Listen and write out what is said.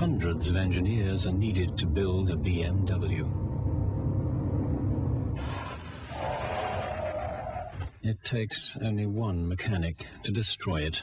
Hundreds of engineers are needed to build a BMW. It takes only one mechanic to destroy it.